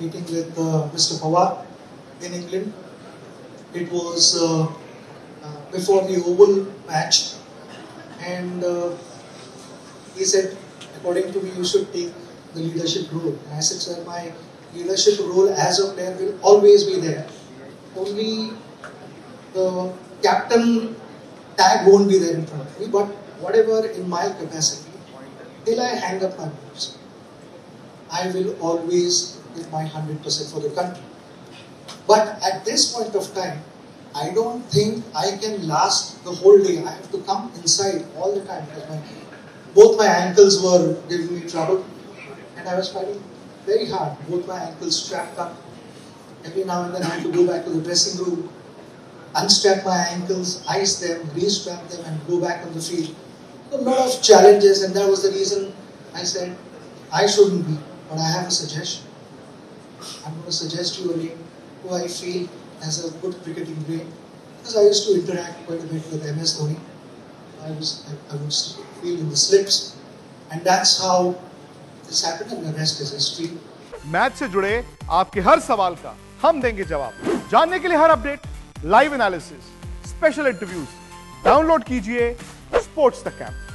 meeting with uh, Mr. Pawar in England. It was uh, uh, before the Oval match, and he said, according to me, you should take the leadership role. And I said, sir, my leadership role as a player will always be there. Only the captain tag won't be there in front of me, but whatever in my capacity, till I hang up my boots, I will always give my 100% for the country. But at this point of time, I don't think I can last the whole day. I have to come inside all the time because my, both my ankles were giving me trouble and I was fighting very hard. Both my ankles strapped up. Every now and then I had to go back to the dressing room, unstrap my ankles, ice them, re-strap them and go back on the field. A lot of challenges and that was the reason I said I shouldn't be, but I have a suggestion. I'm going to suggest you a name who I feel has a good cricketing brain because I used to interact quite a bit with MS Dhoni. I was I, I would feel in the slips, and that's how this happened, and the rest is history. Match से जुड़े आपके हर सवाल का हम देंगे जवाब जानने के लिए हर update live analysis special interviews download कीजिए स्पोर्ट्स तक ऐप